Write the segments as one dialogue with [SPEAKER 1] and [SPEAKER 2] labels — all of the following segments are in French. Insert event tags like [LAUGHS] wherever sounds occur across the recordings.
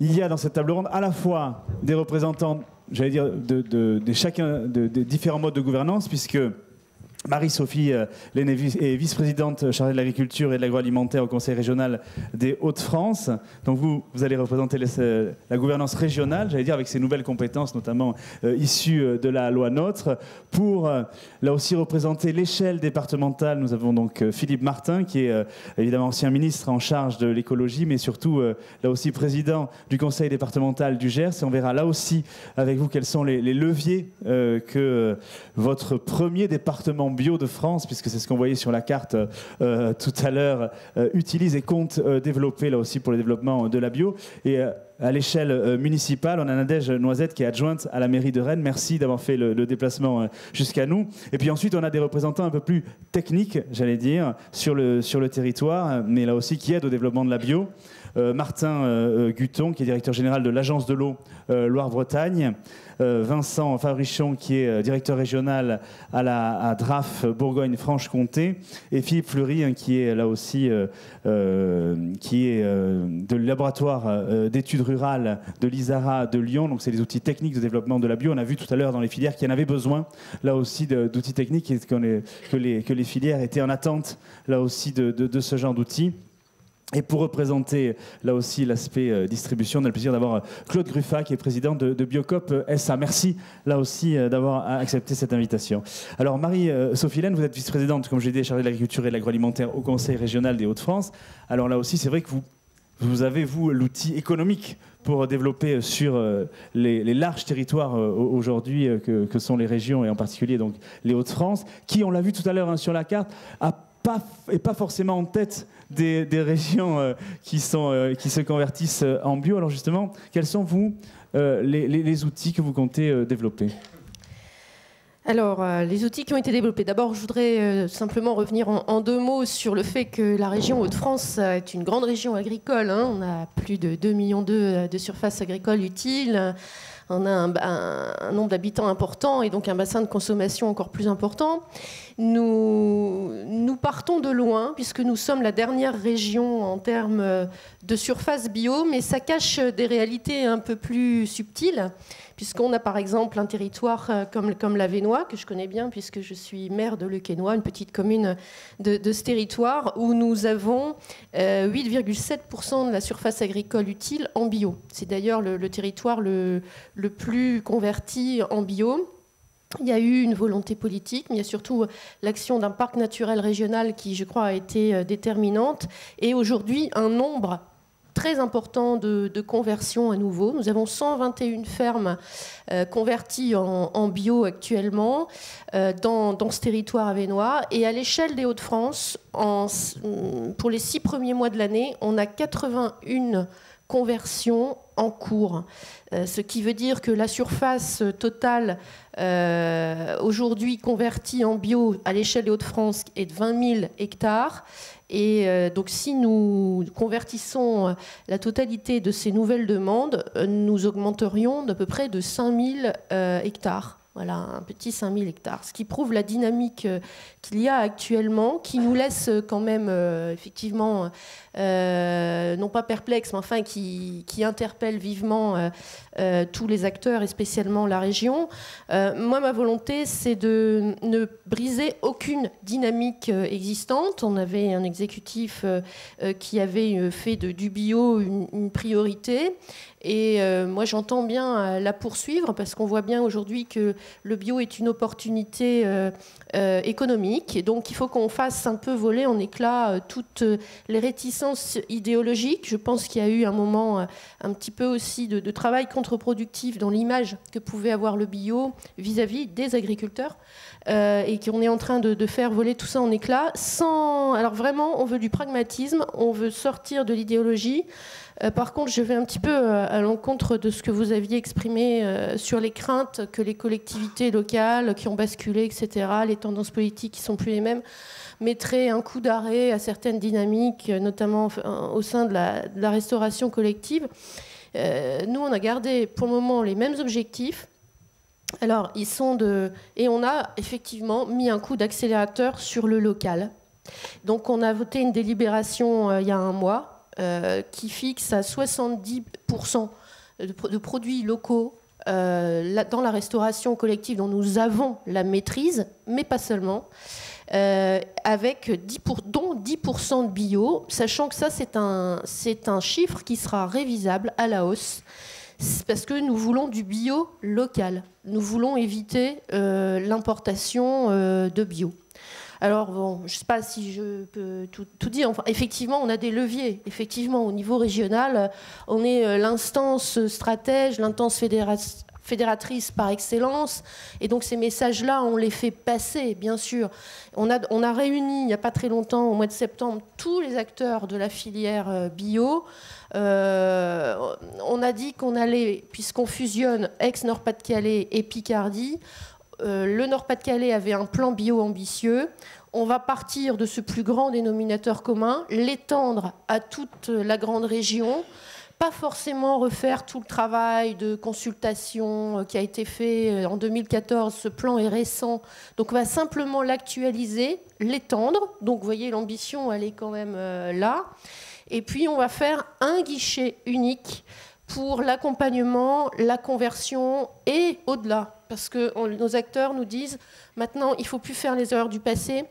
[SPEAKER 1] il y a dans cette table ronde à la fois des représentants, j'allais dire, de, chacun des différents modes de gouvernance, puisque Marie-Sophie euh, est vice-présidente chargée de l'agriculture et de l'agroalimentaire au Conseil régional des Hauts-de-France. Donc vous, vous allez représenter la gouvernance régionale, j'allais dire, avec ses nouvelles compétences, notamment euh, issues euh, de la loi NOTRe, pour là aussi représenter l'échelle départementale. Nous avons donc Philippe Martin, qui est évidemment ancien ministre en charge de l'écologie, mais surtout là aussi président du Conseil départemental du Gers. Et on verra là aussi avec vous quels sont les leviers que votre premier département bio de France, puisque c'est ce qu'on voyait sur la carte euh, tout à l'heure, euh, utilise et compte euh, développer là aussi pour le développement de la bio. Et à l'échelle municipale, on a Nadège Noisette qui est adjointe à la mairie de Rennes. Merci d'avoir fait le, déplacement jusqu'à nous. Et puis ensuite, on a des représentants un peu plus techniques, j'allais dire, sur le, sur le territoire, mais là aussi qui aident au développement de la bio. Martin Guton, qui est directeur général de l'Agence de l'eau Loire-Bretagne. Euh, Vincent Fabrichon, qui est euh, directeur régional à la DRAF Bourgogne-Franche-Comté, et Philippe Fleury, hein, qui est là aussi euh, qui est de laboratoire d'études rurales de l'ISARA de Lyon. Donc, c'est des outils techniques de développement de la bio. On a vu tout à l'heure dans les filières qu'il y en avait besoin, là aussi, d'outils techniques et les, que les, filières étaient en attente, là aussi, de ce genre d'outils. Et pour représenter là aussi l'aspect euh, distribution, on a le plaisir d'avoir euh, Claude Gruffat, qui est président de, Biocop euh, SA. Merci là aussi d'avoir accepté cette invitation. Alors Marie-Sophie vous êtes vice-présidente, comme j'ai dit, chargée de l'agriculture et de l'agroalimentaire au Conseil régional des Hauts-de-France. Alors là aussi, c'est vrai que vous, vous avez, vous, l'outil économique pour développer sur les, larges territoires aujourd'hui que, sont les régions et en particulier donc les Hauts-de-France, qui, on l'a vu tout à l'heure hein, sur la carte, a et pas forcément en tête des, régions euh, euh, qui se convertissent euh, en bio. Alors justement, quels sont, vous, les, outils que vous comptez développer?
[SPEAKER 2] Alors, les outils qui ont été développés. D'abord, je voudrais simplement revenir en, deux mots sur le fait que la région Hauts-de-France est une grande région agricole. Hein. On a plus de 2 millions de surfaces agricoles utiles on a un, nombre d'habitants important et donc un bassin de consommation encore plus important. Nous, partons de loin puisque nous sommes la dernière région en termes de surface bio, mais ça cache des réalités un peu plus subtiles puisqu'on a par exemple un territoire euh, comme, la Vénois, que je connais bien puisque je suis maire de Lequenois, une petite commune de, ce territoire, où nous avons 8,7% euh, de la surface agricole utile en bio. C'est d'ailleurs le, territoire le, le plus converti en bio. Il y a eu une volonté politique, mais il y a surtout l'action d'un parc naturel régional qui, je crois, a été euh, déterminante. Et aujourd'hui, un nombre très important de, conversion à nouveau. Nous avons 121 fermes euh, converties en, bio actuellement euh, dans, ce territoire avénois. Et à l'échelle des Hauts-de-France, pour les six premiers mois de l'année, on a 81 conversions en cours. Euh, ce qui veut dire que la surface totale aujourd'hui convertie en bio à l'échelle des Hauts-de-France est de 20 000 hectares et euh, donc si nous convertissons euh, la totalité de ces nouvelles demandes, euh, nous augmenterions d'à peu près de 5000 hectares. Voilà, un petit 5000 hectares. Ce qui prouve la dynamique qu'il y a actuellement, qui nous laisse quand même effectivement non pas perplexe, mais enfin qui, interpelle vivement euh, euh, tous les acteurs et spécialement la région. moi, ma volonté, c'est de ne briser aucune dynamique existante. On avait un exécutif qui avait fait du bio une, priorité. Et moi, j'entends bien la poursuivre parce qu'on voit bien aujourd'hui que le bio est une opportunité économique. Et donc, il faut qu'on fasse un peu voler en éclats toutes les réticences idéologique. Je pense qu'il y a eu un moment euh, un petit peu aussi de, travail contre-productif dans l'image que pouvait avoir le bio vis-à-vis des agriculteurs euh, et qu'on est en train de, faire voler tout ça en éclats. Sans, alors vraiment, on veut du pragmatisme, on veut sortir de l'idéologie. Euh, par contre, je vais un petit peu à l'encontre de ce que vous aviez exprimé sur les craintes que les collectivités locales qui ont basculé, etc., les tendances politiques qui sont plus les mêmes mettrait un coup d'arrêt à certaines dynamiques, notamment au sein de la, restauration collective. Euh, nous, on a gardé pour le moment les mêmes objectifs. Alors, ils sont de. Et on a effectivement mis un coup d'accélérateur sur le local. Donc, on a voté une délibération euh, il y a un mois qui fixe à 70% de, produits locaux dans la restauration collective dont nous avons la maîtrise, mais pas seulement. avec 10 dont 10% de bio, sachant que ça, c'est un, un chiffre qui sera révisable à la hausse parce que nous voulons du bio local. Nous voulons éviter euh, l'importation euh, de bio. Alors, bon, je ne sais pas si je peux tout, dire. Enfin, effectivement, on a des leviers. Effectivement, au niveau régional, on est euh, l'instance stratège, l'instance fédératrice par excellence. Et donc ces messages-là, on les fait passer, bien sûr. On a, réuni, il n'y a pas très longtemps, au mois de septembre, tous les acteurs de la filière bio. Euh, on a dit qu'on allait, puisqu'on fusionne ex-Nord-Pas-de-Calais et Picardie, euh, le Nord-Pas-de-Calais avait un plan bio ambitieux. On va partir de ce plus grand dénominateur commun, l'étendre à toute la grande région pas forcément refaire tout le travail de consultation euh, qui a été fait en 2014. Ce plan est récent. Donc on va simplement l'actualiser, l'étendre. Donc vous voyez, l'ambition, elle est quand même là. Et puis, on va faire un guichet unique pour l'accompagnement, la conversion et au-delà. Parce que nos acteurs nous disent, maintenant, il ne faut plus faire les erreurs du passé.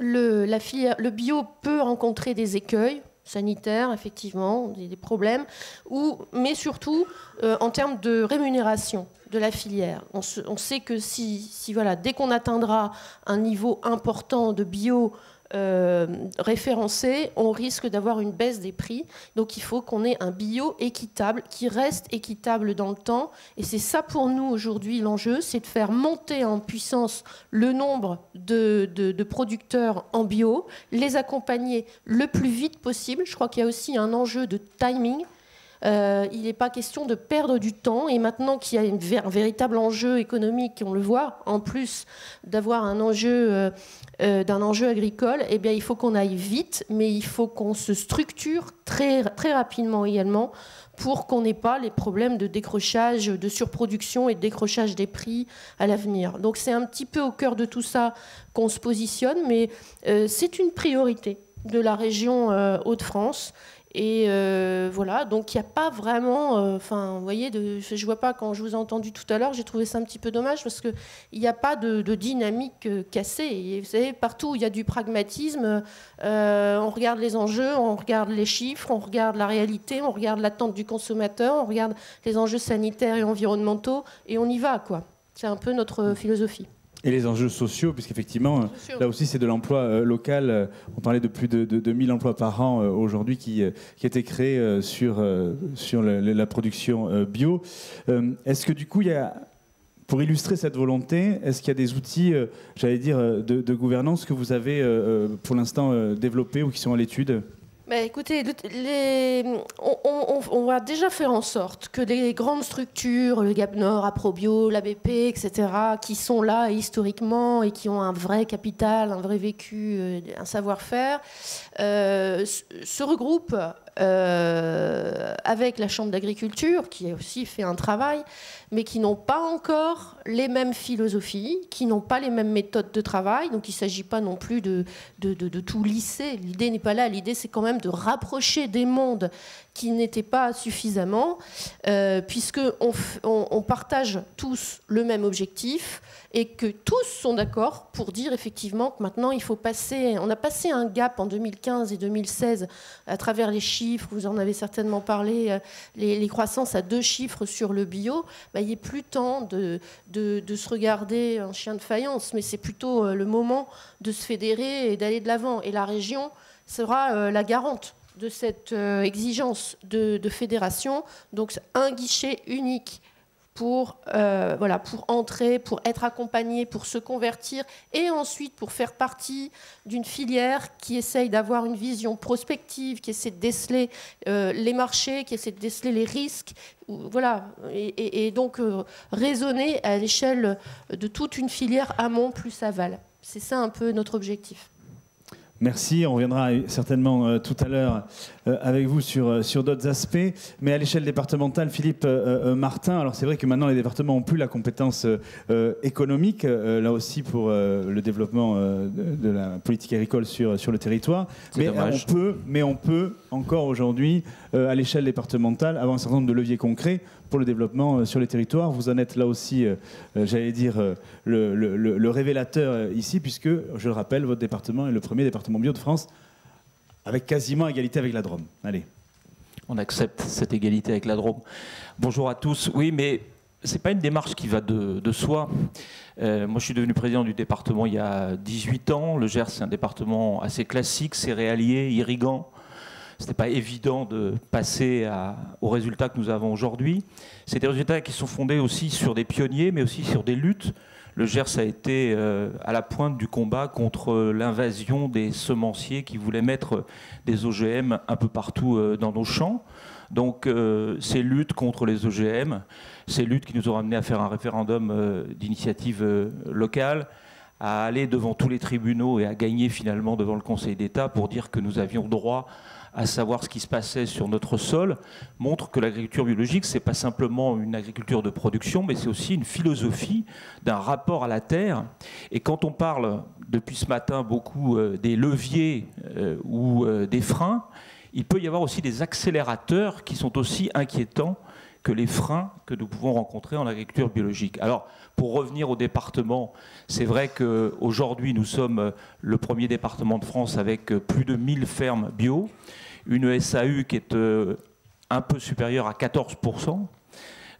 [SPEAKER 2] Le, bio peut rencontrer des écueils sanitaires, effectivement, des, problèmes, ou, mais surtout euh, en termes de rémunération de la filière. On, sait que si voilà, dès qu'on atteindra un niveau important de bio, euh, référencés, on risque d'avoir une baisse des prix. Donc il faut qu'on ait un bio équitable qui reste équitable dans le temps. Et c'est ça pour nous aujourd'hui l'enjeu, c'est de faire monter en puissance le nombre de, de, producteurs en bio, les accompagner le plus vite possible. Je crois qu'il y a aussi un enjeu de timing. Euh, il n'est pas question de perdre du temps. Et maintenant qu'il y a un véritable enjeu économique, on le voit, en plus d'avoir un enjeu euh, euh, d'un enjeu agricole, eh bien, il faut qu'on aille vite, mais il faut qu'on se structure très, très rapidement également pour qu'on n'ait pas les problèmes de décrochage, de surproduction et de décrochage des prix à l'avenir. Donc c'est un petit peu au cœur de tout ça qu'on se positionne, mais c'est une priorité de la région Hauts-de-France. Et euh, voilà, donc il n'y a pas vraiment. Euh, enfin, vous voyez, de, je ne vois pas, quand je vous ai entendu tout à l'heure, j'ai trouvé ça un petit peu dommage parce qu'il n'y a pas de, dynamique euh, cassée. Et vous savez, partout où il y a du pragmatisme, on regarde les enjeux, on regarde les chiffres, on regarde la réalité, on regarde l'attente du consommateur, on regarde les enjeux sanitaires et environnementaux et on y va, quoi. C'est un peu notre philosophie.
[SPEAKER 1] Et les enjeux sociaux, puisqu'effectivement, là aussi, c'est de l'emploi euh, local. Euh, on parlait de plus de, de, 1000 emplois par an euh, aujourd'hui qui, qui étaient créés sur, sur la, production bio. Est-ce que du coup, il y a, pour illustrer cette volonté, est-ce qu'il y a des outils, j'allais dire, de, de, gouvernance que vous avez pour l'instant développés ou qui sont à l'étude?
[SPEAKER 2] Bah, écoutez, on, va déjà faire en sorte que les grandes structures, le Gap Nord, Aprobio, l'ABP, etc., qui sont là historiquement et qui ont un vrai capital, un vrai vécu, euh, un savoir-faire, euh, se regroupent euh, avec la Chambre d'agriculture, qui a aussi fait un travail, mais qui n'ont pas encore les mêmes philosophies, qui n'ont pas les mêmes méthodes de travail. Donc il ne s'agit pas non plus de, de, de tout lisser. L'idée n'est pas là. L'idée, c'est quand même de rapprocher des mondes qui n'étaient pas suffisamment, euh, puisqu'on on, partage tous le même objectif et que tous sont d'accord pour dire effectivement que maintenant il faut passer, on a passé un gap en 2015 et 2016 à travers les chiffres, vous en avez certainement parlé, euh, les, croissances à deux chiffres sur le bio, bah, il n'est plus temps de, de, se regarder un chien de faïence, mais c'est plutôt euh, le moment de se fédérer et d'aller de l'avant. Et la région sera la garante de cette euh, exigence de, fédération. Donc un guichet unique pour, euh, voilà, pour entrer, pour être accompagné, pour se convertir et ensuite pour faire partie d'une filière qui essaye d'avoir une vision prospective, qui essaie de déceler euh, les marchés, qui essaie de déceler les risques, voilà, et, donc raisonner à l'échelle de toute une filière amont plus aval. C'est ça un peu notre objectif.
[SPEAKER 1] Merci, on reviendra certainement euh, tout à l'heure euh, avec vous sur, euh, sur d'autres aspects. Mais à l'échelle départementale, Philippe Martin, alors c'est vrai que maintenant les départements n'ont plus la compétence économique, là aussi pour le développement de, la politique agricole sur, sur le territoire. Mais on, peut, mais on peut encore aujourd'hui, à l'échelle départementale, avoir un certain nombre de leviers concrets pour le développement sur les territoires. Vous en êtes là aussi, j'allais dire, le, le, le révélateur ici, puisque, je le rappelle, votre département est le premier département bio de France, avec quasiment égalité avec la Drôme. Allez.
[SPEAKER 3] On accepte cette égalité avec la Drôme. Bonjour à tous. Oui, mais c'est pas une démarche qui va de, soi. Euh, moi, je suis devenu président du département il y a 18 ans. Le Gers, c'est un département assez classique, céréalier, irrigant. Ce n'était pas évident de passer aux résultats que nous avons aujourd'hui. C'est des résultats qui sont fondés aussi sur des pionniers, mais aussi sur des luttes le Gers a été euh, à la pointe du combat contre l'invasion des semenciers qui voulaient mettre des OGM un peu partout euh, dans nos champs. Donc euh, ces luttes contre les OGM, ces luttes qui nous ont amenés à faire un référendum d'initiative locale, à aller devant tous les tribunaux et à gagner finalement devant le Conseil d'État pour dire que nous avions droit à savoir ce qui se passait sur notre sol, montre que l'agriculture biologique, ce n'est pas simplement une agriculture de production, mais c'est aussi une philosophie d'un rapport à la terre. Et quand on parle depuis ce matin beaucoup euh, des leviers euh, ou euh, des freins, il peut y avoir aussi des accélérateurs qui sont aussi inquiétants que les freins que nous pouvons rencontrer en agriculture biologique. Alors, pour revenir au département, c'est vrai qu'aujourd'hui, nous sommes le premier département de France avec plus de 1000 fermes bio une SAU qui est euh, un peu supérieure à 14%,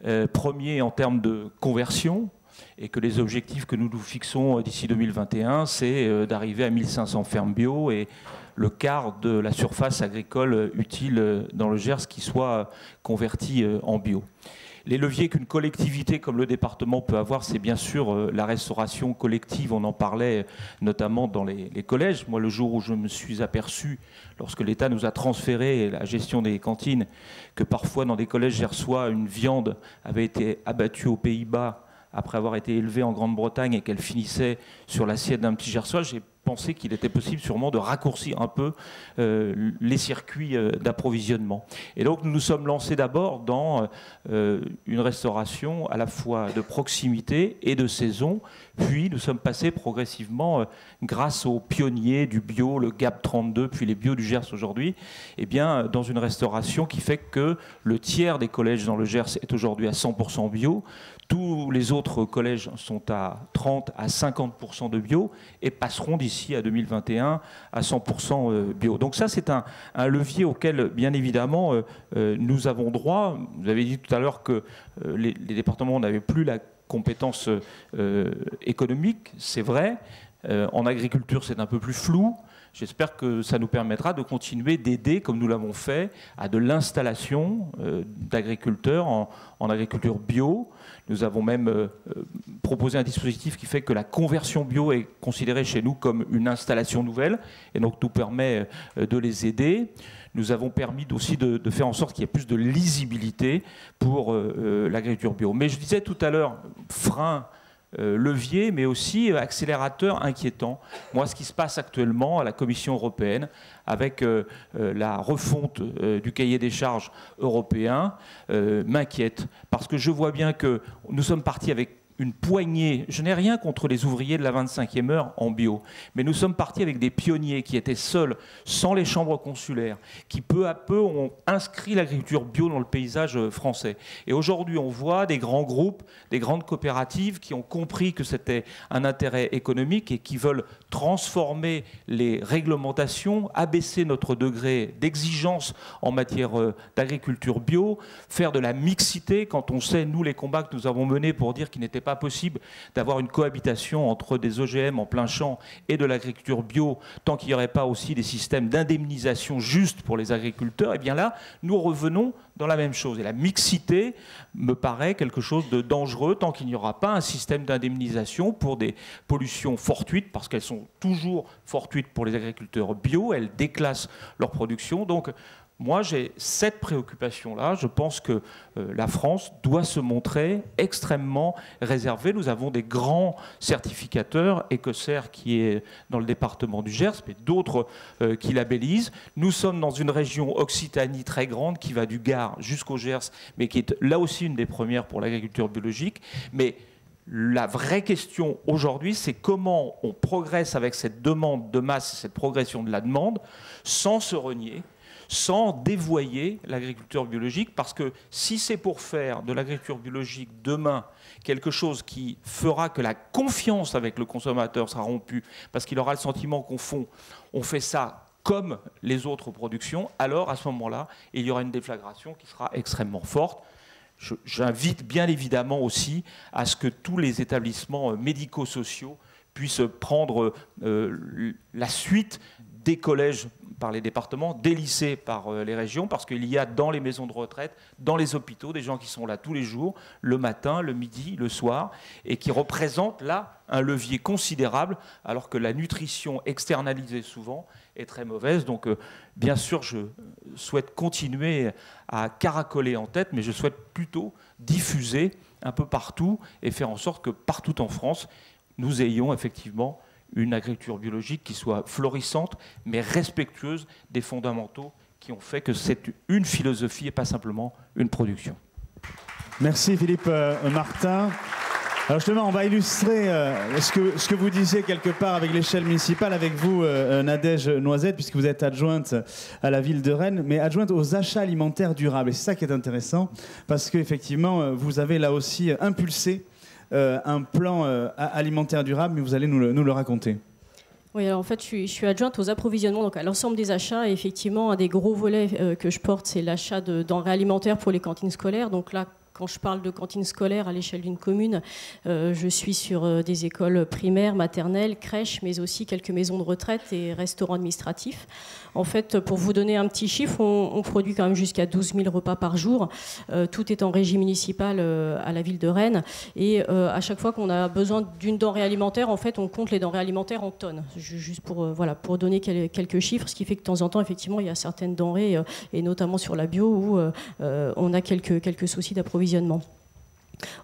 [SPEAKER 3] euh, premier en termes de conversion, et que les objectifs que nous nous fixons d'ici 2021, c'est euh, d'arriver à 1500 fermes bio et le quart de la surface agricole utile dans le Gers qui soit convertie en bio. Les leviers qu'une collectivité comme le département peut avoir, c'est bien sûr euh, la restauration collective. On en parlait notamment dans les, collèges. Moi, le jour où je me suis aperçu, lorsque l'État nous a transféré la gestion des cantines, que parfois dans des collèges gersois, une viande avait été abattue aux Pays-Bas après avoir été élevée en Grande-Bretagne et qu'elle finissait sur l'assiette d'un petit gersois, j'ai pensé qu'il était possible sûrement de raccourcir un peu euh, les circuits euh, d'approvisionnement. Et donc nous nous sommes lancés d'abord dans euh, une restauration à la fois de proximité et de saison, puis nous sommes passés progressivement, grâce aux pionniers du bio, le GAP 32, puis les bio du Gers aujourd'hui, eh bien, dans une restauration qui fait que le tiers des collèges dans le Gers est aujourd'hui à 100% bio, tous les autres collèges sont à 30 à 50% de bio et passeront d'ici à 2021 à 100% euh, bio. Donc ça, c'est un, levier auquel, bien évidemment, euh, euh, nous avons droit. Vous avez dit tout à l'heure que les, départements n'avaient plus la compétence économique, c'est vrai. en agriculture, c'est un peu plus flou. J'espère que ça nous permettra de continuer d'aider, comme nous l'avons fait, à de l'installation d'agriculteurs en, agriculture bio, nous avons même euh, euh, proposé un dispositif qui fait que la conversion bio est considérée chez nous comme une installation nouvelle et donc nous permet euh, de les aider. Nous avons permis aussi de, faire en sorte qu'il y ait plus de lisibilité pour l'agriculture bio. Mais je disais tout à l'heure, frein euh, levier, mais aussi euh, accélérateur inquiétant. Moi, ce qui se passe actuellement à la Commission européenne, avec euh, la refonte du cahier des charges européen, m'inquiète, parce que je vois bien que nous sommes partis avec une poignée, je n'ai rien contre les ouvriers de la 25e heure en bio, mais nous sommes partis avec des pionniers qui étaient seuls, sans les chambres consulaires, qui peu à peu ont inscrit l'agriculture bio dans le paysage euh, français. Et aujourd'hui, on voit des grands groupes, des grandes coopératives qui ont compris que c'était un intérêt économique et qui veulent transformer les réglementations, abaisser notre degré d'exigence en matière euh, d'agriculture bio, faire de la mixité quand on sait, nous, les combats que nous avons menés pour dire qu'il n'était pas possible d'avoir une cohabitation entre des OGM en plein champ et de l'agriculture bio tant qu'il n'y aurait pas aussi des systèmes d'indemnisation justes pour les agriculteurs, et eh bien là, nous revenons dans la même chose. Et la mixité me paraît quelque chose de dangereux tant qu'il n'y aura pas un système d'indemnisation pour des pollutions fortuites, parce qu'elles sont toujours fortuites pour les agriculteurs bio, elles déclassent leur production. Donc Moi, j'ai cette préoccupation-là. Je pense que euh, la France doit se montrer extrêmement réservée. Nous avons des grands certificateurs, Ecocer qui est dans le département du Gers, mais d'autres euh, qui labellisent. Nous sommes dans une région Occitanie très grande qui va du Gard jusqu'au Gers, mais qui est là aussi une des premières pour l'agriculture biologique. Mais la vraie question aujourd'hui, c'est comment on progresse avec cette demande de masse, cette progression de la demande, sans se renier, sans dévoyer l'agriculture biologique, parce que si c'est pour faire de l'agriculture biologique demain quelque chose qui fera que la confiance avec le consommateur sera rompue, parce qu'il aura le sentiment qu'on on fait ça comme les autres productions, alors à ce moment-là, il y aura une déflagration qui sera extrêmement forte. J'invite bien évidemment aussi à ce que tous les établissements euh, médico-sociaux puissent prendre euh, la suite des collèges par les départements, des lycées par euh, les régions, parce qu'il y a dans les maisons de retraite, dans les hôpitaux, des gens qui sont là tous les jours, le matin, le midi, le soir, et qui représentent là un levier considérable, alors que la nutrition externalisée souvent est très mauvaise. Donc, euh, bien sûr, je souhaite continuer à caracoler en tête, mais je souhaite plutôt diffuser un peu partout et faire en sorte que partout en France, nous ayons effectivement une agriculture biologique qui soit florissante, mais respectueuse des fondamentaux qui ont fait que c'est une philosophie et pas simplement une production.
[SPEAKER 1] Merci Philippe euh, Martin. Alors justement, on va illustrer euh, ce, que, vous disiez quelque part avec l'échelle municipale, avec vous, euh, Nadège Noisette, puisque vous êtes adjointe à la ville de Rennes, mais adjointe aux achats alimentaires durables. Et c'est ça qui est intéressant, parce qu'effectivement, vous avez là aussi impulsé euh, un plan alimentaire durable, mais vous allez nous le, raconter.
[SPEAKER 4] Oui, alors en fait, je suis, adjointe aux approvisionnements, donc à l'ensemble des achats. Et effectivement, un des gros volets que je porte, c'est l'achat de denrées alimentaires pour les cantines scolaires. Donc là, quand je parle de cantine scolaire à l'échelle d'une commune, euh, je suis sur euh, des écoles primaires, maternelles, crèches, mais aussi quelques maisons de retraite et restaurants administratifs. En fait, pour vous donner un petit chiffre, on, produit quand même jusqu'à 12 000 repas par jour. Euh, tout est en régie municipale à la ville de Rennes. Et à chaque fois qu'on a besoin d'une denrée alimentaire, en fait, on compte les denrées alimentaires en tonnes. Juste pour, voilà, pour donner quelques chiffres, ce qui fait que de temps en temps, effectivement, il y a certaines denrées, et notamment sur la bio, où on a quelques, quelques soucis d'approvisionnement d'approvisionnement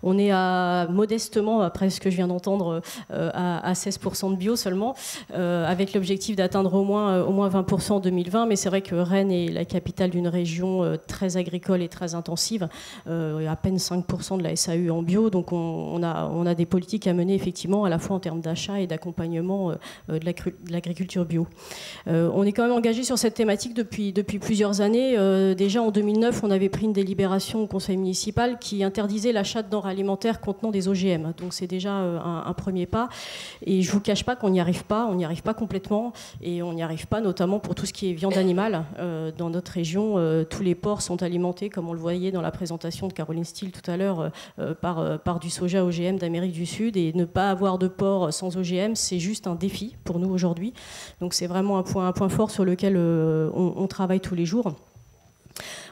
[SPEAKER 4] on est à, modestement, après ce que je viens d'entendre, euh, à, 16% de bio seulement, euh, avec l'objectif d'atteindre au moins, euh, au moins 20% en 2020. Mais c'est vrai que Rennes est la capitale d'une région très agricole et très intensive, à peine 5% de la SAU en bio. Donc on, a, des politiques à mener effectivement à la fois en termes d'achat et d'accompagnement de l'agriculture bio. on est quand même engagé sur cette thématique depuis, depuis plusieurs années. déjà en 2009, on avait pris une délibération au conseil municipal qui interdisait l'achat de denrées alimentaires contenant des OGM. Donc c'est déjà euh, un, premier pas. Et je ne vous cache pas qu'on n'y arrive pas, on n'y arrive pas complètement. Et on n'y arrive pas notamment pour tout ce qui est viande animale. Euh, dans notre région, euh, tous les ports sont alimentés, comme on le voyait dans la présentation de Caroline Steele tout à l'heure, par, du soja OGM d'Amérique du Sud. Et ne pas avoir de porc sans OGM, c'est juste un défi pour nous aujourd'hui. Donc c'est vraiment un point fort sur lequel on travaille tous les jours.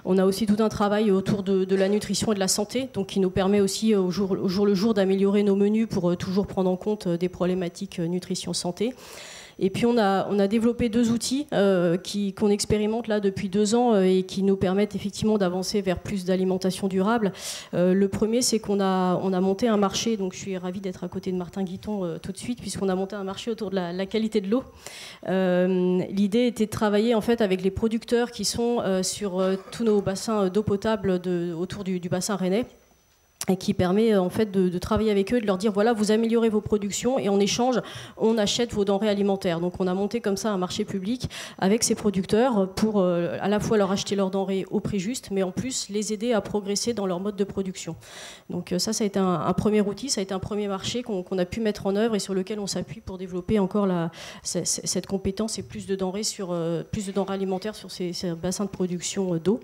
[SPEAKER 4] On a aussi tout un travail autour de, la nutrition et de la santé, donc qui nous permet aussi euh, au jour, le jour d'améliorer nos menus pour euh, toujours prendre en compte euh, des problématiques nutrition-santé. Et puis on a, on a développé deux outils euh, qu'on expérimente là depuis deux ans euh, et qui nous permettent effectivement d'avancer vers plus d'alimentation durable. Euh, le premier, c'est qu'on a, on a monté un marché, donc je suis ravie d'être à côté de Martin Guiton tout de suite, puisqu'on a monté un marché autour de la, qualité de l'eau. L'idée était de travailler en fait avec les producteurs qui sont sur tous nos bassins d'eau potable autour du bassin rennais et qui permet euh, en fait de, travailler avec eux, de leur dire voilà, vous améliorez vos productions et en échange, on achète vos denrées alimentaires. Donc on a monté comme ça un marché public avec ces producteurs pour euh, à la fois leur acheter leurs denrées au prix juste, mais en plus les aider à progresser dans leur mode de production. Donc euh, ça, ça a été un, premier outil, ça a été un premier marché qu'on a pu mettre en œuvre et sur lequel on s'appuie pour développer encore cette compétence et plus de denrées sur plus de denrées alimentaires sur ces bassins de production d'eau.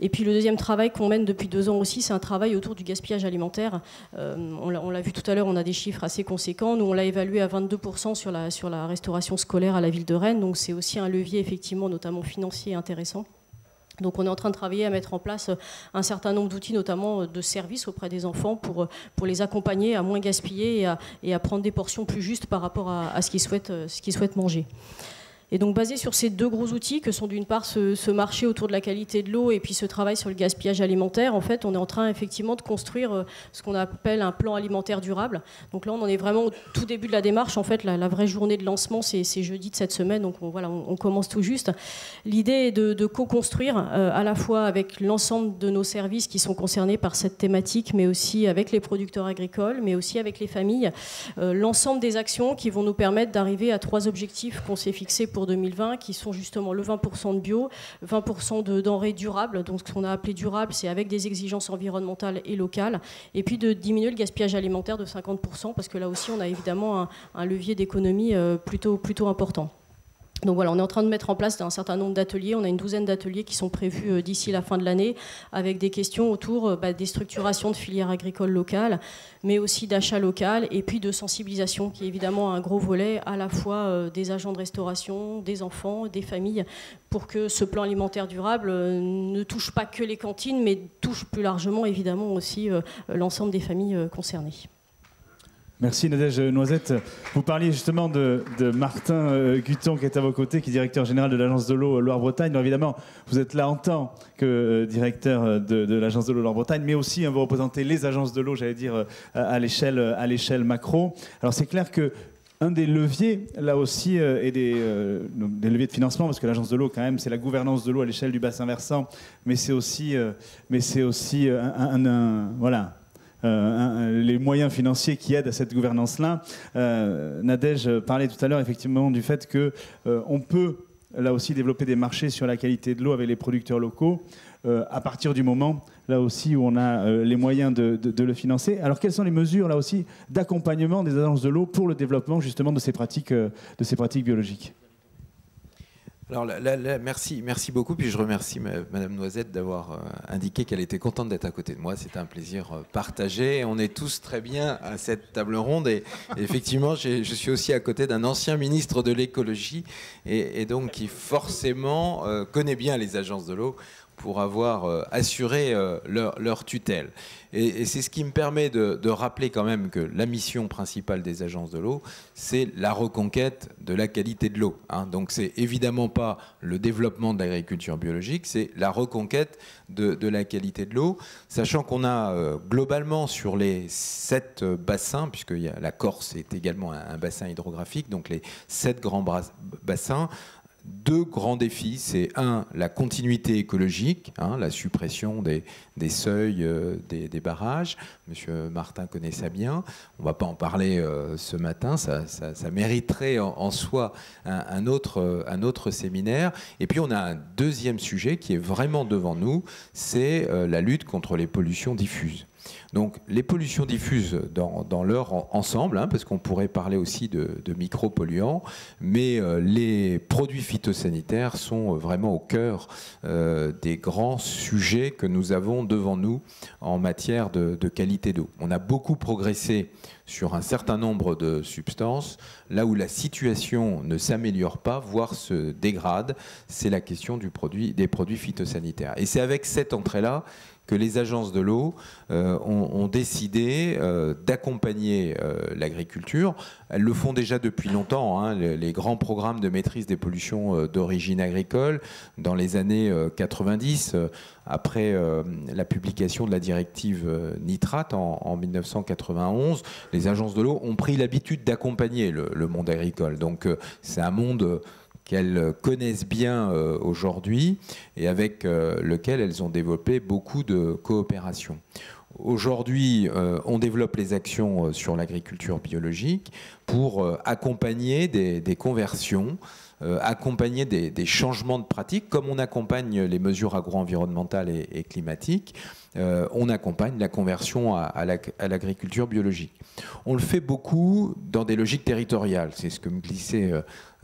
[SPEAKER 4] Et puis le deuxième travail qu'on mène depuis deux ans aussi, c'est un travail autour du gaspillage alimentaire. Euh, on l'a vu tout à l'heure, on a des chiffres assez conséquents. Nous, on l'a évalué à 22% sur la, restauration scolaire à la ville de Rennes. Donc c'est aussi un levier, effectivement, notamment financier intéressant. Donc on est en train de travailler à mettre en place un certain nombre d'outils, notamment de services auprès des enfants pour, pour les accompagner à moins gaspiller et à, prendre des portions plus justes par rapport à, ce qu'ils souhaitent manger. Et donc basé sur ces deux gros outils que sont d'une part ce, marché autour de la qualité de l'eau et puis ce travail sur le gaspillage alimentaire, en fait, on est en train effectivement de construire euh, ce qu'on appelle un plan alimentaire durable. Donc là, on en est vraiment au tout début de la démarche. En fait, la, vraie journée de lancement, c'est jeudi de cette semaine, donc on, voilà, on, commence tout juste. L'idée est de, co-construire euh, à la fois avec l'ensemble de nos services qui sont concernés par cette thématique, mais aussi avec les producteurs agricoles, mais aussi avec les familles, euh, l'ensemble des actions qui vont nous permettre d'arriver à trois objectifs qu'on s'est fixés pour 2020, qui sont justement le 20% de bio, 20% de denrées durables, donc ce qu'on a appelé durable, c'est avec des exigences environnementales et locales, et puis de diminuer le gaspillage alimentaire de 50%, parce que là aussi on a évidemment un, levier d'économie euh, plutôt important. Donc voilà, on est en train de mettre en place un certain nombre d'ateliers. On a une douzaine d'ateliers qui sont prévus euh, d'ici la fin de l'année, avec des questions autour euh, bah, des structurations de filières agricoles locales, mais aussi d'achat local et puis de sensibilisation, qui est évidemment un gros volet à la fois euh, des agents de restauration, des enfants, des familles, pour que ce plan alimentaire durable ne touche pas que les cantines, mais touche plus largement évidemment aussi l'ensemble des familles concernées.
[SPEAKER 1] Merci Nadège Noisette. Vous parliez justement de, Martin euh, Guton qui est à vos côtés, qui est directeur général de l'agence de l'eau Loire-Bretagne. évidemment, vous êtes là en tant que euh, directeur de, l'agence de l'eau Loire-Bretagne, mais aussi hein, vous représentez les agences de l'eau, j'allais dire, euh, à l'échelle macro. Alors c'est clair que un des leviers, là aussi, et des, leviers de financement, parce que l'agence de l'eau, quand même, c'est la gouvernance de l'eau à l'échelle du bassin versant, mais c'est aussi, mais c'est aussi un, voilà, euh, les moyens financiers qui aident à cette gouvernance-là. Euh, Nadège parlait tout à l'heure effectivement du fait que euh, peut là aussi développer des marchés sur la qualité de l'eau avec les producteurs locaux à partir du moment là aussi où on a les moyens de, de, le financer. Alors quelles sont les mesures là aussi d'accompagnement des agences de l'eau pour le développement justement de ces pratiques, de ces pratiques biologiques?
[SPEAKER 5] Alors merci, beaucoup. Puis je remercie Madame Noisette d'avoir euh, indiqué qu'elle était contente d'être à côté de moi. C'est un plaisir euh, partagé. On est tous très bien à cette table ronde. Et, effectivement, je suis aussi à côté d'un ancien ministre de l'écologie et, donc qui forcément euh, connaît bien les agences de l'eau pour avoir euh, assuré euh, leur, tutelle. Et, c'est ce qui me permet de, rappeler quand même que la mission principale des agences de l'eau, c'est la reconquête de la qualité de l'eau. Hein. Donc c'est évidemment pas le développement de l'agriculture biologique, c'est la reconquête de, la qualité de l'eau, sachant qu'on a euh, globalement sur les sept bassins, puisque y a, la Corse est également un, un bassin hydrographique, donc les sept grands bassins, deux grands défis. C'est un, la continuité écologique, hein, la suppression des, seuils euh, des, barrages. Monsieur Martin connaît ça bien. On ne va pas en parler euh, ce matin. Ça, mériterait en, soi un, autre, un autre séminaire. Et puis on a un deuxième sujet qui est vraiment devant nous, c'est euh, la lutte contre les pollutions diffuses. Donc les pollutions diffuses dans, leur ensemble, hein, parce qu'on pourrait parler aussi de, micropolluants, mais euh, les produits phytosanitaires sont euh, vraiment au cœur euh, des grands sujets que nous avons devant nous en matière de, qualité d'eau. On a beaucoup progressé sur un certain nombre de substances. Là où la situation ne s'améliore pas, voire se dégrade, c'est la question des produits phytosanitaires. Et c'est avec cette entrée-là que les agences de l'eau euh, ont, décidé euh, d'accompagner euh, l'agriculture. Elles le font déjà depuis longtemps, hein, les, grands programmes de maîtrise des pollutions d'origine agricole dans les années 90, après la publication de la directive nitrate en, 1991. Les agences de l'eau ont pris l'habitude d'accompagner le, le, monde agricole. Donc c'est un monde qu'elles connaissent bien euh, aujourd'hui et avec euh, lequel elles ont développé beaucoup de coopération. Aujourd'hui, euh, on développe les actions sur l'agriculture biologique pour accompagner des, conversions, accompagner des, changements de pratiques, comme on accompagne les mesures agro-environnementales et, climatiques. on accompagne la conversion à, à l'agriculture biologique. On le fait beaucoup dans des logiques territoriales. C'est ce que me glissait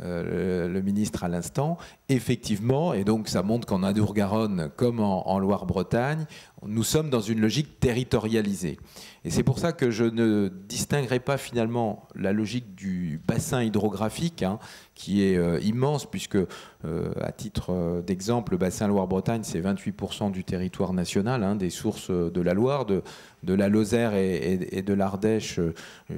[SPEAKER 5] euh, le, ministre à l'instant, effectivement, et donc ça montre qu'en Adour-Garonne comme en, Loire-Bretagne, nous sommes dans une logique territorialisée. Et c'est pour ça que je ne distinguerai pas finalement la logique du bassin hydrographique, hein, qui est euh, immense, puisque, euh, à titre d'exemple, le bassin Loire-Bretagne, c'est 28% du territoire national, hein, des sources de la Loire, de, la Lozère et de l'Ardèche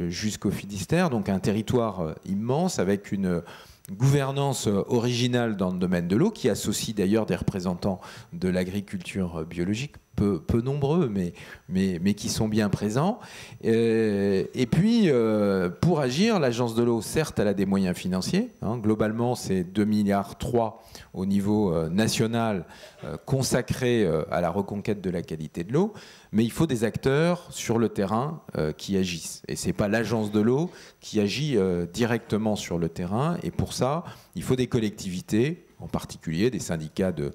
[SPEAKER 5] jusqu'au Finistère, donc un territoire immense avec une gouvernance originale dans le domaine de l'eau, qui associe d'ailleurs des représentants de l'agriculture biologique peu, nombreux, mais, qui sont bien présents. Euh, et puis, euh, pour agir, l'agence de l'eau, certes, elle a des moyens financiers. Hein. globalement, c'est 2 milliards 3 au niveau euh, national consacrés à la reconquête de la qualité de l'eau. Mais il faut des acteurs sur le terrain qui agissent. Et c'est pas l'agence de l'eau qui agit directement sur le terrain. Et pour ça, il faut des collectivités en particulier des syndicats de,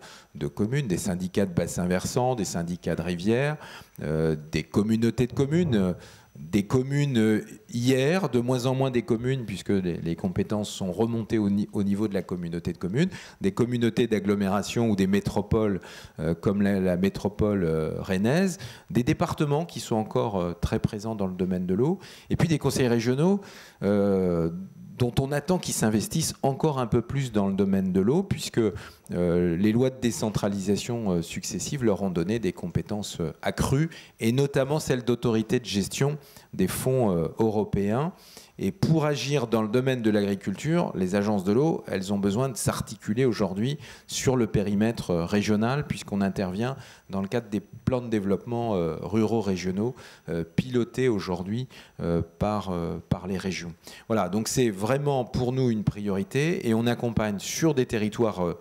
[SPEAKER 5] communes, des syndicats de bassins versants, des syndicats de rivières, euh, des communautés de communes, des communes hier, de moins en moins des communes, puisque les, compétences sont remontées au, niveau de la communauté de communes, des communautés d'agglomération ou des métropoles euh, comme la, métropole euh, rennaise, des départements qui sont encore très présents dans le domaine de l'eau, et puis des conseils régionaux dont on attend qu'ils s'investissent encore un peu plus dans le domaine de l'eau, puisque euh, les lois de décentralisation euh, successives leur ont donné des compétences euh, accrues, et notamment celles d'autorité de gestion des fonds européens. Et pour agir dans le domaine de l'agriculture, les agences de l'eau, elles ont besoin de s'articuler aujourd'hui sur le périmètre euh, régional, puisqu'on intervient dans le cadre des plans de développement euh, ruraux régionaux euh, pilotés aujourd'hui par, par les régions. Voilà, donc c'est vraiment pour nous une priorité et on accompagne sur des territoires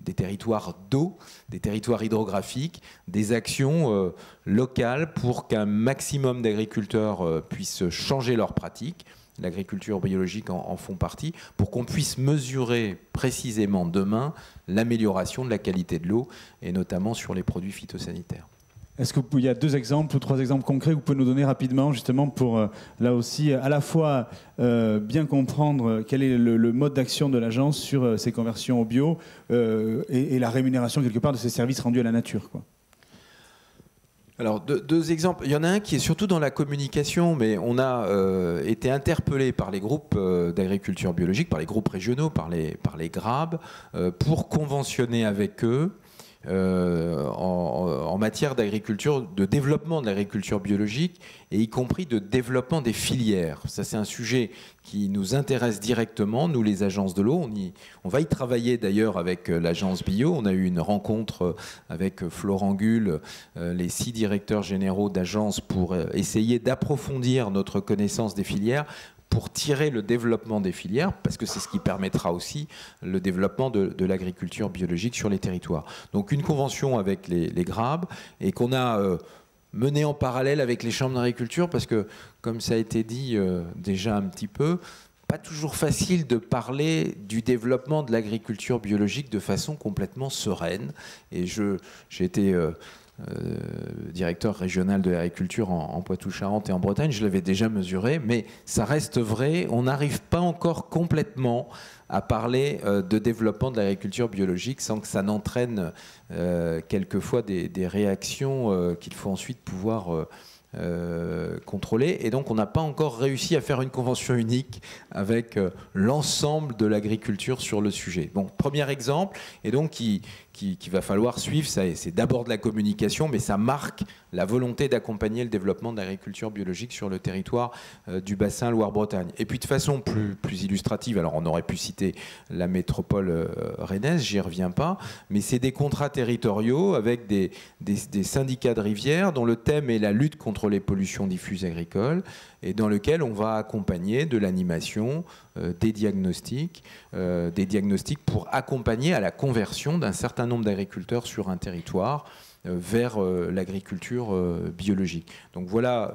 [SPEAKER 5] des territoires d'eau, des territoires hydrographiques, des actions locales pour qu'un maximum d'agriculteurs puissent changer leurs pratiques, l'agriculture biologique en, font partie, pour qu'on puisse mesurer précisément demain l'amélioration de la qualité de l'eau, et notamment sur les produits phytosanitaires.
[SPEAKER 1] Est-ce qu'il y a deux exemples ou trois exemples concrets que vous pouvez nous donner rapidement, justement, pour euh, là aussi à la fois euh, bien comprendre quel est le, mode d'action de l'agence sur euh, ces conversions au bio et, la rémunération quelque part de ces services rendus à la nature quoi.
[SPEAKER 5] Alors, deux, exemples. Il y en a un qui est surtout dans la communication, mais on a été interpellé par les groupes d'agriculture biologique, par les groupes régionaux, par les, par les GRAB, pour conventionner avec eux euh, en, matière d'agriculture, de développement de l'agriculture biologique et y compris de développement des filières. Ça, c'est un sujet qui nous intéresse directement, nous les agences de l'eau. On, on va y travailler d'ailleurs avec euh, l'agence bio. On a eu une rencontre euh, avec Florent Gull, les six directeurs généraux d'agences pour essayer d'approfondir notre connaissance des filières pour tirer le développement des filières, parce que c'est ce qui permettra aussi le développement de, l'agriculture biologique sur les territoires. Donc une convention avec les, les et qu'on a euh, mené en parallèle avec les chambres d'agriculture, parce que comme ça a été dit euh, déjà un petit peu, pas toujours facile de parler du développement de l'agriculture biologique de façon complètement sereine. Et j'ai été euh, directeur régional de l'agriculture en, Poitou-Charentes et en Bretagne, je l'avais déjà mesuré, mais ça reste vrai, on n'arrive pas encore complètement à parler euh, de développement de l'agriculture biologique sans que ça n'entraîne euh, quelquefois des, réactions qu'il faut ensuite pouvoir euh, contrôlé. Et donc, on n'a pas encore réussi à faire une convention unique avec euh, l'ensemble de l'agriculture sur le sujet. Bon, premier exemple, et donc qui, qui, va falloir suivre, c'est d'abord de la communication, mais ça marque la volonté d'accompagner le développement de l'agriculture biologique sur le territoire euh, du bassin Loire-Bretagne. Et puis de façon plus, illustrative, alors on aurait pu citer la métropole rennaise, j'y reviens pas, mais c'est des contrats territoriaux avec des, des, syndicats de rivières dont le thème est la lutte contre les pollutions diffuses agricoles et dans lequel on va accompagner de l'animation, euh, des diagnostics, euh, des diagnostics pour accompagner à la conversion d'un certain nombre d'agriculteurs sur un territoire euh, vers l'agriculture biologique. Donc voilà,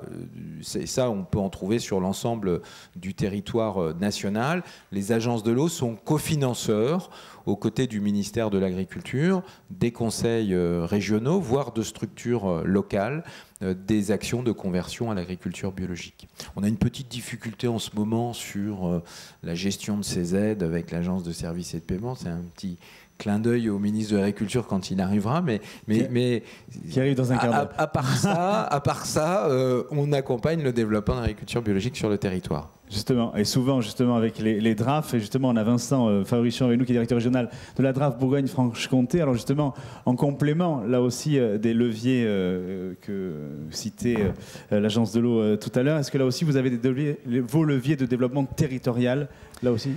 [SPEAKER 5] ça on peut en trouver sur l'ensemble du territoire national. Les agences de l'eau sont cofinanceurs aux côtés du ministère de l'Agriculture, des conseils régionaux, voire de structures locales euh, des actions de conversion à l'agriculture biologique. On a une petite difficulté en ce moment sur euh, la gestion de ces aides avec l'agence de services et de paiement. C'est un petit clin d'œil au ministre de l'Agriculture quand il arrivera, mais, mais, mais
[SPEAKER 1] qui arrive dans un quart
[SPEAKER 5] à, part ça, [LAUGHS] à part ça euh, on accompagne le développement de l'agriculture biologique sur le territoire.
[SPEAKER 1] Justement, et souvent justement avec les, les DRAF, et justement on a Vincent euh, Fabrichon avec nous qui est directeur régional de la DRAF Bourgogne-Franche-Comté. Alors justement, en complément là aussi euh, des leviers que citait l'agence de l'eau tout à l'heure, est-ce que là aussi vous avez des vos leviers de développement territorial là aussi?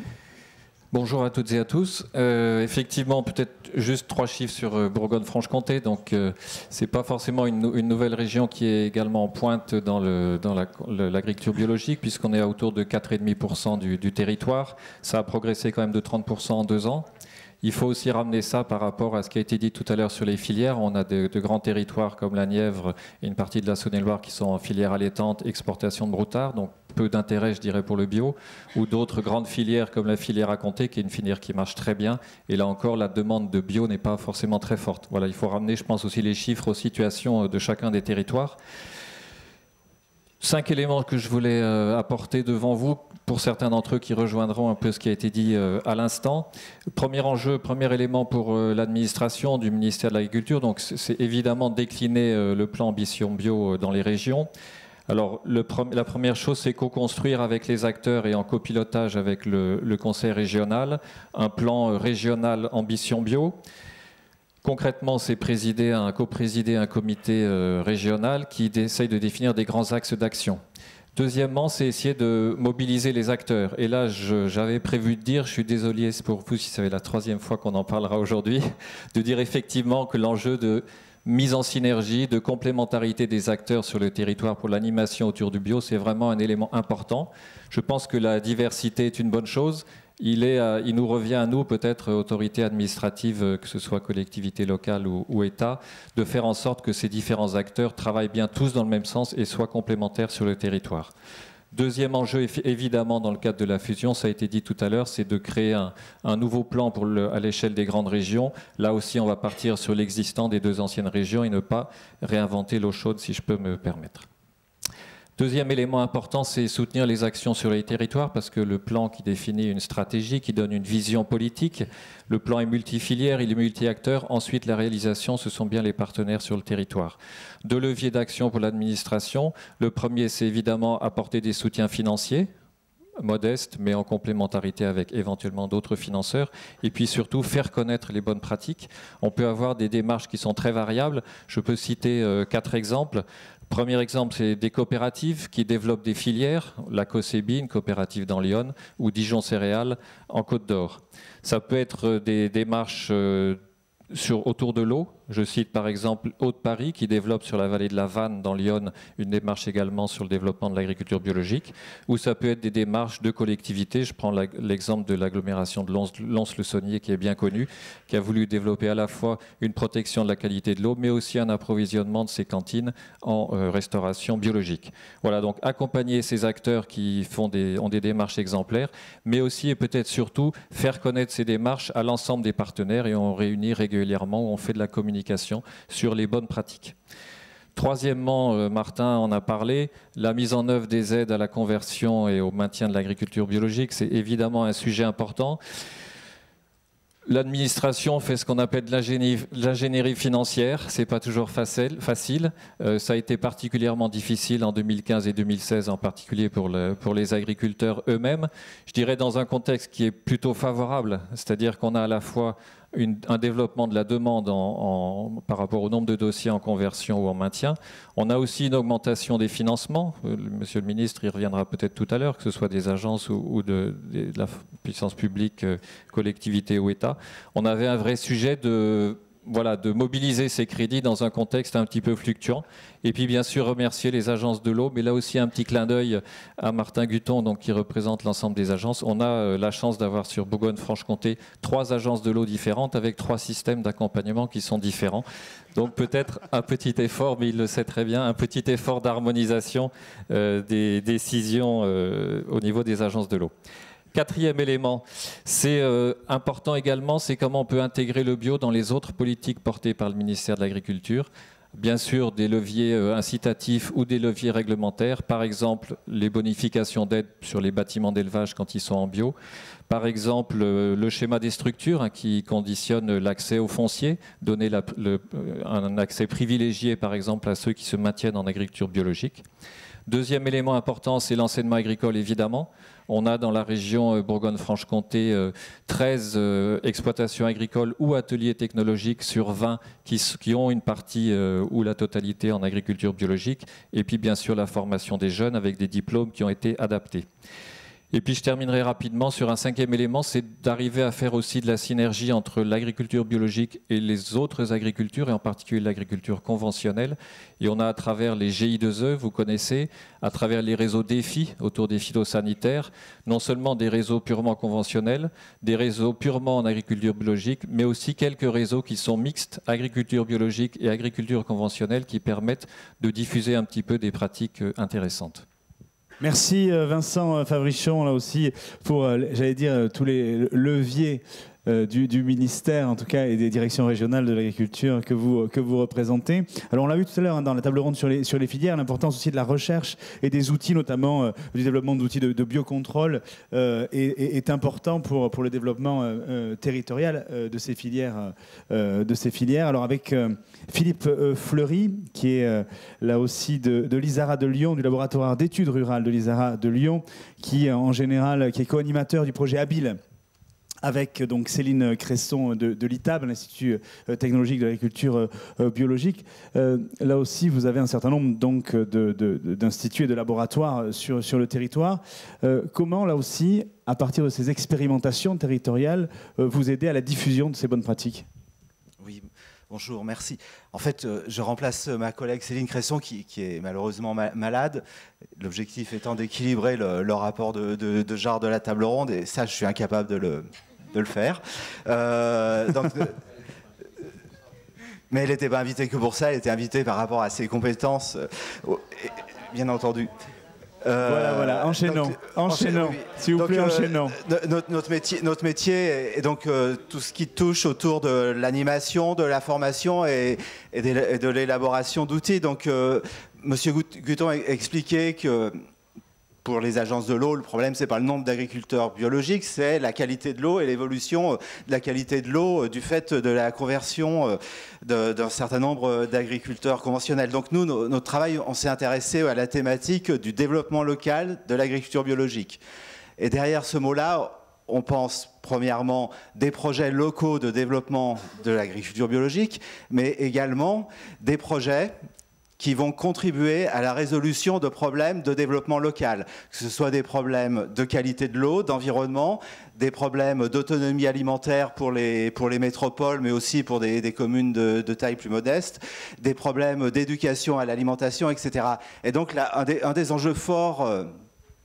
[SPEAKER 6] Bonjour à toutes et à tous. Euh, effectivement, peut-être juste trois chiffres sur euh, Bourgogne-Franche-Comté. Donc, euh, c'est pas forcément une, nouvelle région qui est également en pointe dans, l'agriculture biologique, puisqu'on est à autour de 4,5% du, du territoire. Ça a progressé quand même de 30% en deux ans. Il faut aussi ramener ça par rapport à ce qui a été dit tout à l'heure sur les filières. On a de, grands territoires comme la Nièvre et une partie de la Saône-et-Loire qui sont en filière allaitante, exportation de broutard. D'intérêt, je dirais, pour le bio, ou d'autres grandes filières comme la filière à compter, qui est une filière qui marche très bien. Et là encore, la demande de bio n'est pas forcément très forte. Voilà, il faut ramener, je pense, aussi les chiffres aux situations de chacun des territoires. Cinq éléments que je voulais euh, apporter devant vous, pour certains d'entre eux qui rejoindront un peu ce qui a été dit euh, à l'instant. Premier enjeu, premier élément pour euh, l'administration du ministère de l'Agriculture, donc c'est évidemment décliner le plan Ambition Bio dans les régions. Alors, la première chose, c'est co-construire avec les acteurs et en copilotage avec le, Conseil régional un plan euh, régional ambition bio. Concrètement, c'est présider un, co-présider un comité euh, régional qui essaye de définir des grands axes d'action. Deuxièmement, c'est essayer de mobiliser les acteurs. Et là, j'avais prévu de dire, je suis désolé pour vous si c'est la troisième fois qu'on en parlera aujourd'hui, [LAUGHS] de dire effectivement que l'enjeu de mise en synergie, de complémentarité des acteurs sur le territoire pour l'animation autour du bio, c'est vraiment un élément important. Je pense que la diversité est une bonne chose. Il, est, il nous revient à nous, peut-être autorités administratives, que ce soit collectivité locale ou, ou, État, de faire en sorte que ces différents acteurs travaillent bien tous dans le même sens et soient complémentaires sur le territoire. Deuxième enjeu, évidemment, dans le cadre de la fusion, ça a été dit tout à l'heure, c'est de créer un, nouveau plan à l'échelle des grandes régions. Là aussi, on va partir sur l'existant des deux anciennes régions et ne pas réinventer l'eau chaude, si je peux me permettre. Deuxième élément important, c'est soutenir les actions sur les territoires parce que le plan qui définit une stratégie, qui donne une vision politique, le plan est multifilière, il est multi-acteur. Ensuite, la réalisation, ce sont bien les partenaires sur le territoire. Deux leviers d'action pour l'administration. Le premier, c'est évidemment apporter des soutiens financiers modestes, mais en complémentarité avec éventuellement d'autres financeurs, et puis surtout faire connaître les bonnes pratiques. On peut avoir des démarches qui sont très variables. Je peux citer euh, quatre exemples. Premier exemple, c'est des coopératives qui développent des filières, la COSEBI, une coopérative dans Lyon, ou Dijon Céréales en Côte d'Or. Ça peut être des démarches euh, autour de l'eau, je cite par exemple Haute-Paris qui développe sur la vallée de la Vanne dans Lyon une démarche également sur le développement de l'agriculture biologique, ou ça peut être des démarches de collectivités. Je prends l'exemple de l'agglomération de Lons-le-Saunier qui est bien connue, qui a voulu développer à la fois une protection de la qualité de l'eau, mais aussi un approvisionnement de ses cantines en euh, restauration biologique. Voilà, donc accompagner ces acteurs qui font ont des démarches exemplaires, mais aussi et peut-être surtout faire connaître ces démarches à l'ensemble des partenaires et on réunit régulièrement, on fait de la communication sur les bonnes pratiques. Troisièmement, euh, Martin en a parlé, la mise en œuvre des aides à la conversion et au maintien de l'agriculture biologique, c'est évidemment un sujet important. L'administration fait ce qu'on appelle l'ingénierie financière. C'est pas toujours facile. Euh, ça a été particulièrement difficile en 2015 et 2016, en particulier pour les agriculteurs eux-mêmes. Je dirais dans un contexte qui est plutôt favorable, c'est-à-dire qu'on a à la fois un développement de la demande par rapport au nombre de dossiers en conversion ou en maintien. On a aussi une augmentation des financements. Euh, monsieur le ministre y reviendra peut-être tout à l'heure, que ce soit des agences ou, de, de, la puissance publique, euh, collectivité ou État. On avait un vrai sujet de voilà, de mobiliser ces crédits dans un contexte un petit peu fluctuant. Et puis bien sûr remercier les agences de l'eau, mais là aussi un petit clin d'œil à Martin Guton, donc, qui représente l'ensemble des agences. On a euh, la chance d'avoir sur Bourgogne-Franche-Comté trois agences de l'eau différentes avec trois systèmes d'accompagnement qui sont différents. Donc peut-être un petit effort, mais il le sait très bien, un petit effort d'harmonisation euh, des décisions euh, au niveau des agences de l'eau. Quatrième élément, c'est euh, important également, c'est comment on peut intégrer le bio dans les autres politiques portées par le ministère de l'Agriculture. Bien sûr, des leviers euh, incitatifs ou des leviers réglementaires, par exemple les bonifications d'aide sur les bâtiments d'élevage quand ils sont en bio, par exemple euh, le schéma des structures hein, qui conditionne l'accès aux fonciers, donner un accès privilégié par exemple à ceux qui se maintiennent en agriculture biologique. Deuxième élément important, c'est l'enseignement agricole, évidemment. On a dans la région euh, Bourgogne-Franche-Comté 13 euh, euh, exploitations agricoles ou ateliers technologiques sur 20 qui, ont une partie ou la totalité en agriculture biologique. Et puis bien sûr la formation des jeunes avec des diplômes qui ont été adaptés. Et puis je terminerai rapidement sur un cinquième élément, c'est d'arriver à faire aussi de la synergie entre l'agriculture biologique et les autres agricultures, et en particulier l'agriculture conventionnelle. Et on a à travers les GI2E, vous connaissez, à travers les réseaux défis autour des phytosanitaires, non seulement des réseaux purement conventionnels, des réseaux purement en agriculture biologique, mais aussi quelques réseaux qui sont mixtes, agriculture biologique et agriculture conventionnelle, qui permettent de diffuser un petit peu des pratiques euh, intéressantes.
[SPEAKER 1] Merci euh, Vincent euh, Fabrichon, là aussi, pour, euh, j'allais dire, tous les leviers euh, du, ministère, en tout cas, et des directions régionales de l'agriculture que vous, représentez. Alors, on l'a vu tout à l'heure hein, dans la table ronde sur les, filières, l'importance aussi de la recherche et des outils, notamment euh, du développement d'outils de, biocontrôle, euh, est, important pour, le développement territorial de ces filières. de ces filières. Alors, avec Philippe Fleury, qui est là aussi de, de l'ISARA de Lyon, du laboratoire d'études rurales de l'ISARA de Lyon, qui en général, qui est co-animateur du projet Habile avec donc Céline Cresson de, l'ITAB, l'Institut euh, technologique de l'agriculture euh, euh, biologique. là aussi, vous avez un certain nombre donc d'instituts et de laboratoires sur, sur le territoire. comment, là aussi, à partir de ces expérimentations territoriales, vous aider à la diffusion de ces bonnes pratiques?
[SPEAKER 7] Oui, Bonjour, merci. En fait, je remplace ma collègue Céline Cresson qui, est malheureusement malade. L'objectif étant d'équilibrer le, rapport de, de, de, genre de la table ronde et ça, je suis incapable de le, de le faire. Euh, euh, mais elle n'était pas invitée que pour ça, elle était invitée par rapport à ses compétences, euh, bien entendu.
[SPEAKER 1] voilà, voilà, enchaînons, enchaînons, s'il vous plaît, enchaînons.
[SPEAKER 7] Notre, métier, notre métier est donc tout ce qui touche autour de l'animation, de la formation et, de, l'élaboration d'outils. Donc, Monsieur Guton a expliqué que pour les agences de l'eau, le problème, c'est pas le nombre d'agriculteurs biologiques, c'est la qualité de l'eau et l'évolution euh, de la qualité de l'eau euh, du fait de la conversion euh, d'un certain nombre d'agriculteurs conventionnels. Donc nous, notre travail, on s'est intéressé à la thématique du développement local de l'agriculture biologique. Et derrière ce mot-là, on pense premièrement des projets locaux de développement de l'agriculture biologique, mais également des projets qui vont contribuer à la résolution de problèmes de développement local, que ce soit des problèmes de qualité de l'eau, d'environnement, des problèmes d'autonomie alimentaire pour les, pour les métropoles, mais aussi pour des, communes de, taille plus modeste, des problèmes d'éducation à l'alimentation, etc. Et donc là, un des, un des enjeux forts euh,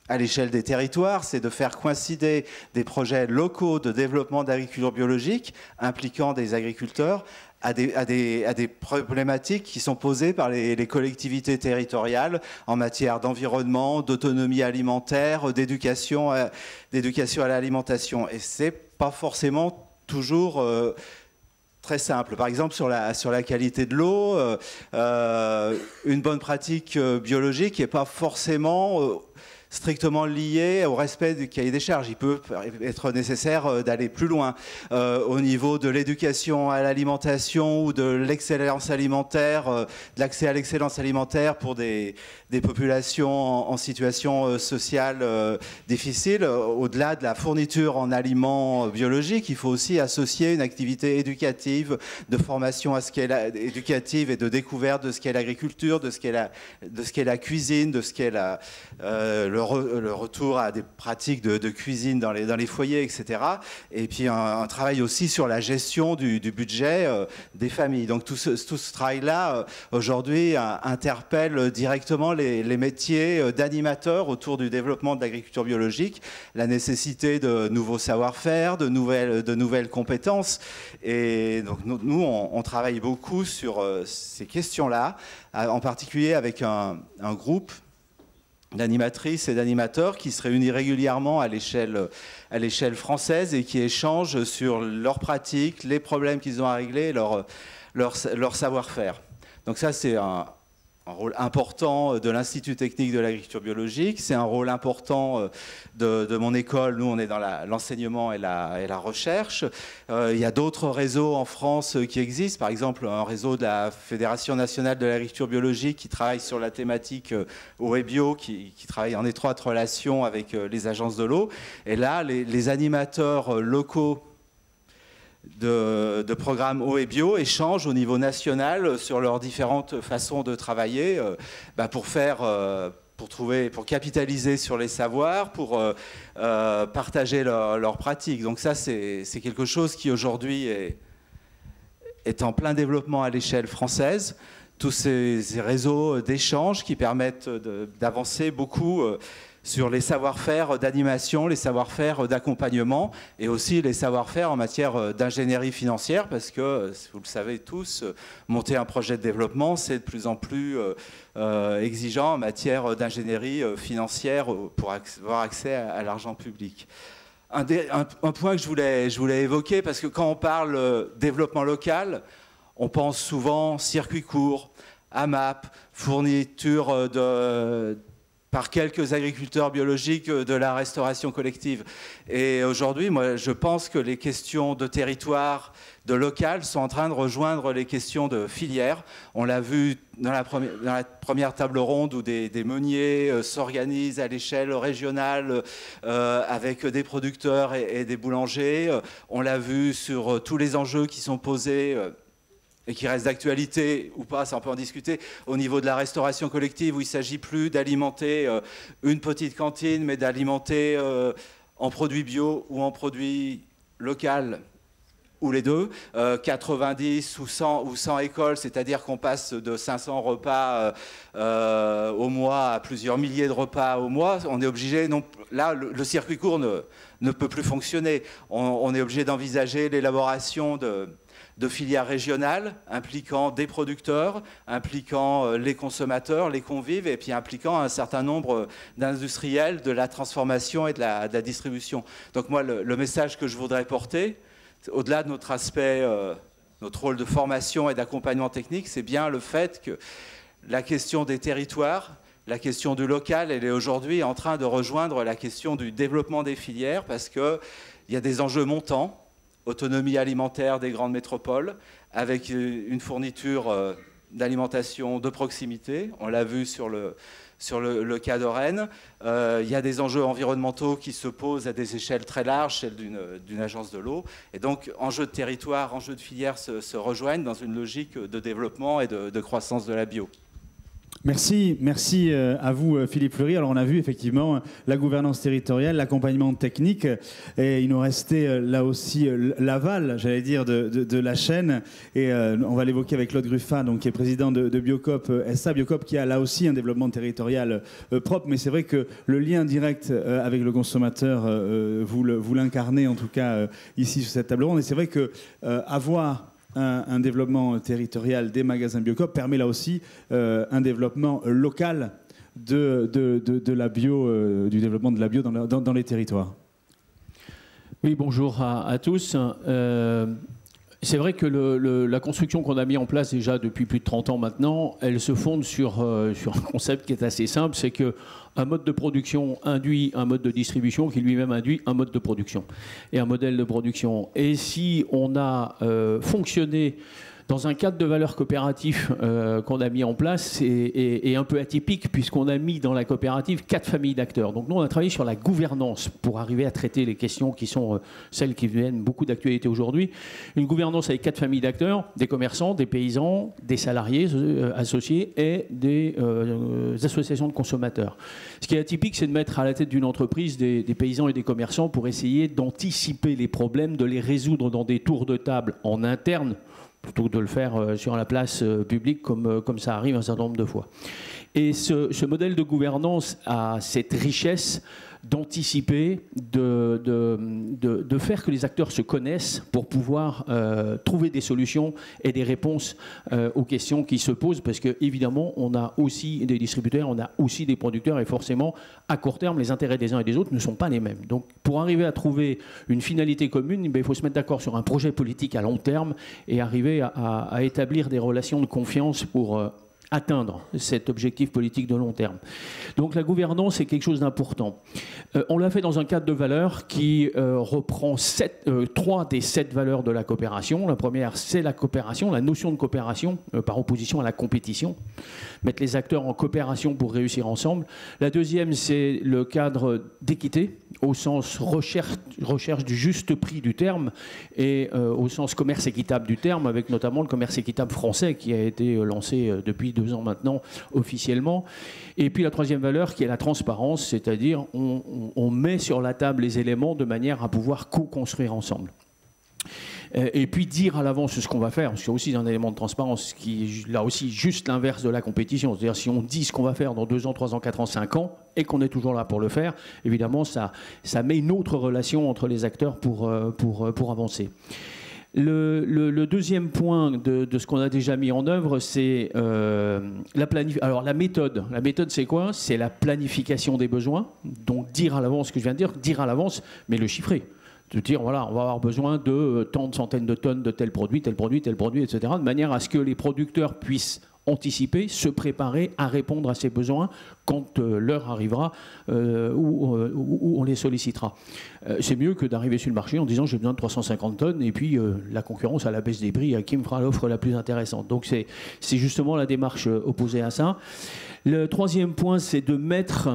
[SPEAKER 7] à l'échelle des territoires, c'est de faire coïncider des projets locaux de développement d'agriculture biologique impliquant des agriculteurs à des, problématiques qui sont posées par les, collectivités territoriales en matière d'environnement, d'autonomie alimentaire, d'éducation à, à l'alimentation. Et c'est pas forcément toujours euh, très simple. Par exemple, sur la, qualité de l'eau, euh, euh, une bonne pratique biologique n'est pas forcément strictement lié au respect du cahier des charges. Il peut être nécessaire euh, d'aller plus loin euh, au niveau de l'éducation à l'alimentation ou de l'excellence alimentaire, euh, de l'accès à l'excellence alimentaire pour des, populations en, situation sociale difficile. Au-delà de la fourniture en aliments biologiques, il faut aussi associer une activité éducative, de formation à ce qu'est éducative et de découverte de ce qu'est l'agriculture, de ce qu'est la, cuisine, de ce qu'est le le, retour à des pratiques de, cuisine dans les, foyers, etc. Et puis un, travail aussi sur la gestion du, budget euh, des familles. Donc tout ce, travail-là, euh, aujourd'hui, interpelle directement les, métiers euh, d'animateurs autour du développement de l'agriculture biologique, la nécessité de nouveaux savoir-faire, de nouvelles, compétences. Et donc nous, on, travaille beaucoup sur ces questions-là, en particulier avec un groupe d'animatrices et d'animateurs qui se réunissent régulièrement à l'échelle française et qui échangent sur leurs pratiques, les problèmes qu'ils ont à régler, leur, leur, leur savoir-faire. Donc ça, c'est un, un rôle important de l'Institut technique de l'agriculture biologique, c'est un rôle important euh, de, mon école, nous on est dans l'enseignement et, la, recherche. Euh, il y a d'autres réseaux en France qui existent, par exemple un réseau de la Fédération nationale de l'agriculture biologique qui travaille sur la thématique euh, eau et bio, qui, travaille en étroite relation avec les agences de l'eau. Et là, les animateurs locaux de, programmes eau et bio échangent au niveau national sur leurs différentes façons de travailler euh, bah, pour faire, euh, pour, trouver, pour capitaliser sur les savoirs, pour partager leurs pratiques. Donc ça, c'est quelque chose qui aujourd'hui est, est en plein développement à l'échelle française tous ces, réseaux d'échanges qui permettent d'avancer beaucoup euh, sur les savoir-faire d'animation, les savoir-faire d'accompagnement et aussi les savoir-faire en matière euh, d'ingénierie financière parce que, euh, vous le savez tous, monter un projet de développement, c'est de plus en plus exigeant en matière d'ingénierie financière pour avoir accès à, l'argent public. Un, point que je voulais, je voulais évoquer, parce que quand on parle développement local, on pense souvent circuit court, AMAP, fourniture euh, de, par quelques agriculteurs biologiques euh, de la restauration collective. Et aujourd'hui, moi, je pense que les questions de territoire, de local, sont en train de rejoindre les questions de filière. On l'a vu dans la, première, table ronde où des, meuniers euh, s'organisent à l'échelle régionale avec des producteurs et des boulangers. On l'a vu sur tous les enjeux qui sont posés et qui reste d'actualité ou pas, ça on peut en discuter, au niveau de la restauration collective où il ne s'agit plus d'alimenter euh, une petite cantine, mais d'alimenter euh, en produits bio ou en produits local ou les deux, 90 euh, ou 100, ou 100 écoles, c'est-à-dire qu'on passe de 500 repas au mois à plusieurs milliers de repas au mois, on est obligé, là le, circuit court ne, peut plus fonctionner, on est obligé d'envisager l'élaboration de de filières régionales impliquant des producteurs, impliquant euh, les consommateurs, les convives, et puis impliquant un certain nombre d'industriels de la transformation et de la, distribution. Donc moi, le, message que je voudrais porter, au-delà de notre aspect, euh, notre rôle de formation et d'accompagnement technique, c'est bien le fait que la question des territoires, la question du local, elle est aujourd'hui en train de rejoindre la question du développement des filières parce qu'il y a des enjeux montants autonomie alimentaire des grandes métropoles, avec euh, une fourniture euh, d'alimentation de proximité. On l'a vu sur le, cas de Rennes. Euh, il y a des enjeux environnementaux qui se posent à des échelles très larges, celles d'une agence de l'eau. Et donc, enjeux de territoire, enjeux de filière se, rejoignent dans une logique de développement et de croissance de la bio.
[SPEAKER 1] Merci, merci euh, à vous euh, Philippe Fleury. Alors on a vu effectivement la gouvernance territoriale, l'accompagnement technique, et il nous restait euh, là aussi l'aval, j'allais dire, de, la chaîne. Et on va l'évoquer avec Claude Gruffin, donc qui est président de, Biocop SA, Biocop qui a là aussi un développement territorial propre. Mais c'est vrai que le lien direct avec le consommateur, vous l'incarnez en tout cas ici sur cette table ronde. Et c'est vrai que avoir un, développement territorial des magasins Biocop permet là aussi euh, un développement local de, de, la bio, euh, du développement de la bio dans, dans, les territoires.
[SPEAKER 8] Oui, bonjour à, tous. Euh, c'est vrai que la construction qu'on a mis en place déjà depuis plus de 30 ans maintenant, elle se fonde sur, sur un concept qui est assez simple, c'est que un mode de production induit un mode de distribution qui lui-même induit un mode de production et un modèle de production. Et si on a euh, fonctionné dans un cadre de valeur coopératif euh, qu'on a mis en place et, un peu atypique puisqu'on a mis dans la coopérative quatre familles d'acteurs. Donc nous, on a travaillé sur la gouvernance pour arriver à traiter les questions qui sont euh, celles qui viennent beaucoup d'actualité aujourd'hui. Une gouvernance avec quatre familles d'acteurs, des commerçants, des paysans, des salariés euh, associés et des associations de consommateurs. Ce qui est atypique, c'est de mettre à la tête d'une entreprise des paysans et des commerçants pour essayer d'anticiper les problèmes, de les résoudre dans des tours de table en interne plutôt que de le faire euh, sur la place euh, publique comme, euh, comme ça arrive un certain nombre de fois. Et ce, ce modèle de gouvernance a cette richesse d'anticiper, de, de, de, faire que les acteurs se connaissent pour pouvoir euh, trouver des solutions et des réponses euh, aux questions qui se posent, parce qu'évidemment, on a aussi des distributeurs, on a aussi des producteurs, et forcément, à court terme, les intérêts des uns et des autres ne sont pas les mêmes. Donc, pour arriver à trouver une finalité commune, eh il faut se mettre d'accord sur un projet politique à long terme et arriver à, à établir des relations de confiance pour euh, atteindre cet objectif politique de long terme. Donc la gouvernance est quelque chose d'important. Euh, on l'a fait dans un cadre de valeurs qui euh, reprend euh, trois des sept valeurs de la coopération. La première, c'est la coopération, la notion de coopération par opposition à la compétition. Mettre les acteurs en coopération pour réussir ensemble. La deuxième, c'est le cadre d'équité au sens recherche, du juste prix du terme et au sens commerce équitable du terme, avec notamment le commerce équitable français qui a été lancé depuis de deux ans maintenant officiellement. Et puis la troisième valeur qui est la transparence, c'est-à-dire on met sur la table les éléments de manière à pouvoir co-construire ensemble. Euh, et puis dire à l'avance ce qu'on va faire, c'est aussi un élément de transparence qui est là aussi juste l'inverse de la compétition. C'est-à-dire si on dit ce qu'on va faire dans 2 ans, 3 ans, 4 ans, 5 ans, et qu'on est toujours là pour le faire, évidemment, ça, ça met une autre relation entre les acteurs pour, euh, pour, euh, pour avancer. Le, deuxième point de, ce qu'on a déjà mis en œuvre, c'est la Alors la méthode. La méthode, c'est quoi? C'est la planification des besoins. Donc dire à l'avance ce que je viens de dire, dire à l'avance, mais le chiffrer de dire voilà, on va avoir besoin de euh, tant de centaines de tonnes de tel produit, tel produit, tel produit, etc., de manière à ce que les producteurs puissent anticiper, se préparer à répondre à ces besoins quand euh, l'heure arrivera euh, où, on les sollicitera. c'est mieux que d'arriver sur le marché en disant j'ai besoin de 350 tonnes et puis la concurrence à la baisse des prix, qui me fera l'offre la plus intéressante. Donc c'est justement la démarche opposée à ça. Le troisième point, c'est de mettre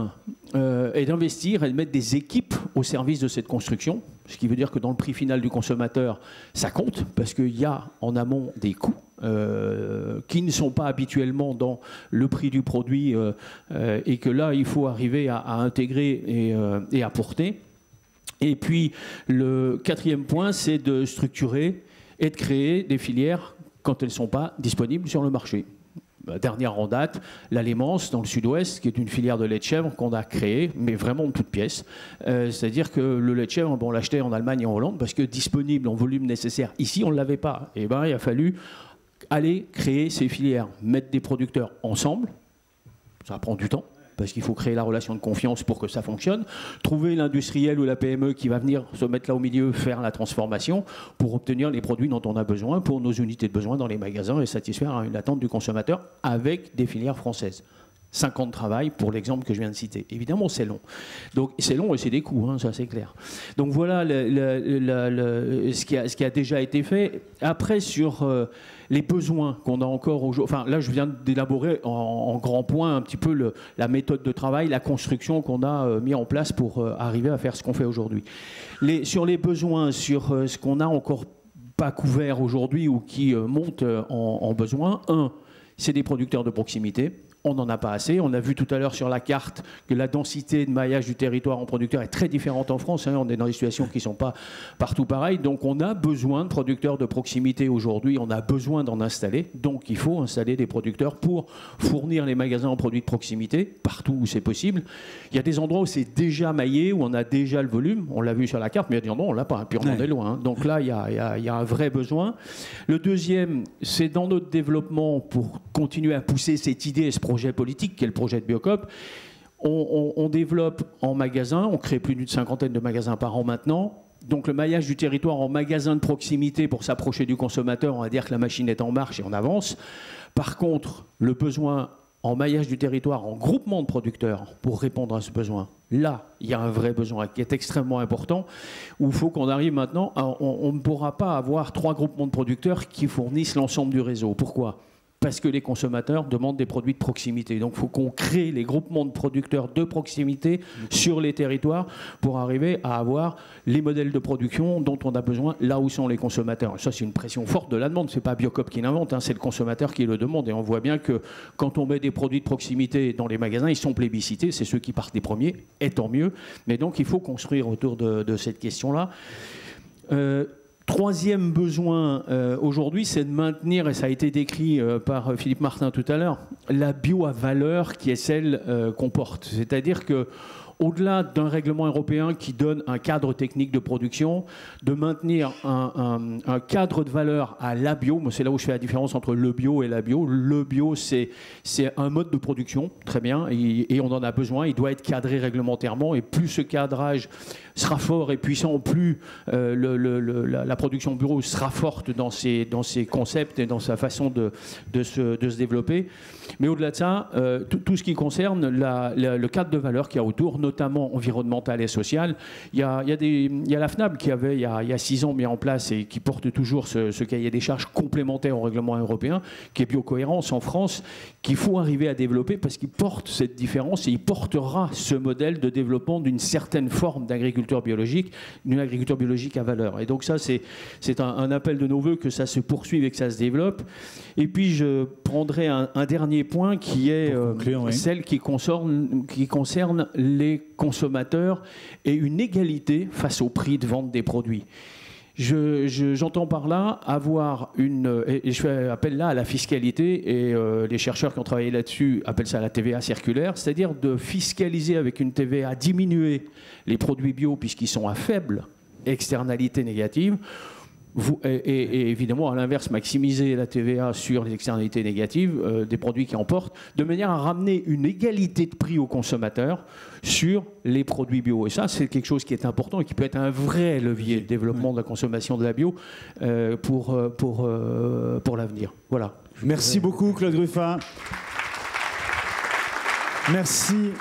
[SPEAKER 8] euh, et d'investir et de mettre des équipes au service de cette construction. Ce qui veut dire que dans le prix final du consommateur, ça compte, parce qu'il y a en amont des coûts euh, qui ne sont pas habituellement dans le prix du produit, euh, et que là, il faut arriver à, intégrer et, et à porter. Et puis, le quatrième point, c'est de structurer et de créer des filières quand elles ne sont pas disponibles sur le marché. Dernière en date, l'Alémance dans le sud-ouest, qui est une filière de lait de chèvre qu'on a créée, mais vraiment de toutes pièces. Euh, c'est-à-dire que le lait de chèvre, bon, on l'achetait en Allemagne et en Hollande parce que disponible en volume nécessaire. Ici, on ne l'avait pas. Et ben, il a fallu aller créer ces filières, mettre des producteurs ensemble. Ça prend du temps parce qu'il faut créer la relation de confiance pour que ça fonctionne. Trouver l'industriel ou la PME qui va venir se mettre là au milieu, faire la transformation pour obtenir les produits dont on a besoin pour nos unités de besoin dans les magasins et satisfaire une attente du consommateur avec des filières françaises. 5 ans de travail pour l'exemple que je viens de citer. Évidemment, c'est long. Donc, c'est long et c'est des coûts, hein, ça c'est clair. Donc voilà ce, qui a, déjà été fait. Après, sur euh, les besoins qu'on a encore aujourd'hui, enfin là, je viens d'élaborer en, grand point un petit peu la méthode de travail, la construction qu'on a euh, mis en place pour euh, arriver à faire ce qu'on fait aujourd'hui. sur les besoins, sur ce qu'on a encore pas couvert aujourd'hui ou qui monte en, en besoin, un, c'est des producteurs de proximité on n'en a pas assez. On a vu tout à l'heure sur la carte que la densité de maillage du territoire en producteurs est très différente en France. Hein. On est dans des situations qui ne sont pas partout pareilles. Donc on a besoin de producteurs de proximité aujourd'hui. On a besoin d'en installer. Donc il faut installer des producteurs pour fournir les magasins en produits de proximité partout où c'est possible. Il y a des endroits où c'est déjà maillé, où on a déjà le volume. On l'a vu sur la carte, mais il y a des endroits où on l'a pas. Puis on en est loin. Hein. Donc là, il y, a, il y a un vrai besoin. Le deuxième, c'est dans notre développement pour continuer à pousser cette idée et ce projet projet politique qui est le projet de Biocop. On, développe en magasin, on crée plus d'une cinquantaine de magasins par an maintenant. Donc le maillage du territoire en magasin de proximité pour s'approcher du consommateur, on va dire que la machine est en marche et on avance. Par contre, le besoin en maillage du territoire, en groupement de producteurs pour répondre à ce besoin. Là, il y a un vrai besoin qui est extrêmement important, où il faut qu'on arrive maintenant, on ne pourra pas avoir trois groupements de producteurs qui fournissent l'ensemble du réseau. Pourquoi? Parce que les consommateurs demandent des produits de proximité. Donc il faut qu'on crée les groupements de producteurs de proximité sur les territoires pour arriver à avoir les modèles de production dont on a besoin là où sont les consommateurs. ça, c'est une pression forte de la demande. Ce n'est pas Biocop qui l'invente, hein, c'est le consommateur qui le demande. Et on voit bien que quand on met des produits de proximité dans les magasins, ils sont plébiscités. C'est ceux qui partent les premiers, et tant mieux. Mais donc il faut construire autour de, cette question-là. Euh, Troisième besoin euh, aujourd'hui, c'est de maintenir, et ça a été décrit euh, par Philippe Martin tout à l'heure, la bio à valeur qui est celle euh, qu'on porte. C'est-à-dire que au-delà d'un règlement européen qui donne un cadre technique de production, de maintenir un, cadre de valeur à la bio. C'est là où je fais la différence entre le bio et la bio. Le bio, c'est un mode de production, très bien, et, on en a besoin. Il doit être cadré réglementairement, et plus ce cadrage sera fort et puissant, plus euh, la, production bureau sera forte dans ses, concepts et dans sa façon de, de, se, développer. Mais au-delà de ça, euh, tout, ce qui concerne le cadre de valeur qu'il y a autour, notamment environnementales et sociales. Il y a, il y a des, il y a la FNAB qui avait, il y a, il y a six ans, mis en place et qui porte toujours ce, ce cahier des charges complémentaire au règlement européen, qui est biocohérence en France, qu'il faut arriver à développer parce qu'il porte cette différence et il portera ce modèle de développement d'une certaine forme d'agriculture biologique, d'une agriculture biologique à valeur. Et donc ça, c'est un, un appel de nos voeux que ça se poursuive et que ça se développe. Et puis je prendrai un, un dernier point qui est euh,
[SPEAKER 1] oui.
[SPEAKER 8] celle qui concerne, qui concerne les consommateurs et une égalité face au prix de vente des produits. Je- je- J'entends par là avoir une. Et je fais appel là à la fiscalité, et euh, les chercheurs qui ont travaillé là-dessus appellent ça la TVA circulaire, c'est-à-dire de fiscaliser avec une TVA diminuée les produits bio puisqu'ils sont à faible externalité négative. Vous- et, évidemment, à l'inverse, maximiser la TVA sur les externalités négatives euh, des produits qui en portent, de manière à ramener une égalité de prix aux consommateurs sur les produits bio. Et ça, c'est quelque chose qui est important et qui peut être un vrai levier de développement de la consommation de la bio euh, pour, euh, pour, euh, pour l'avenir. Voilà.
[SPEAKER 1] Merci beaucoup, Claude Ruffin. Merci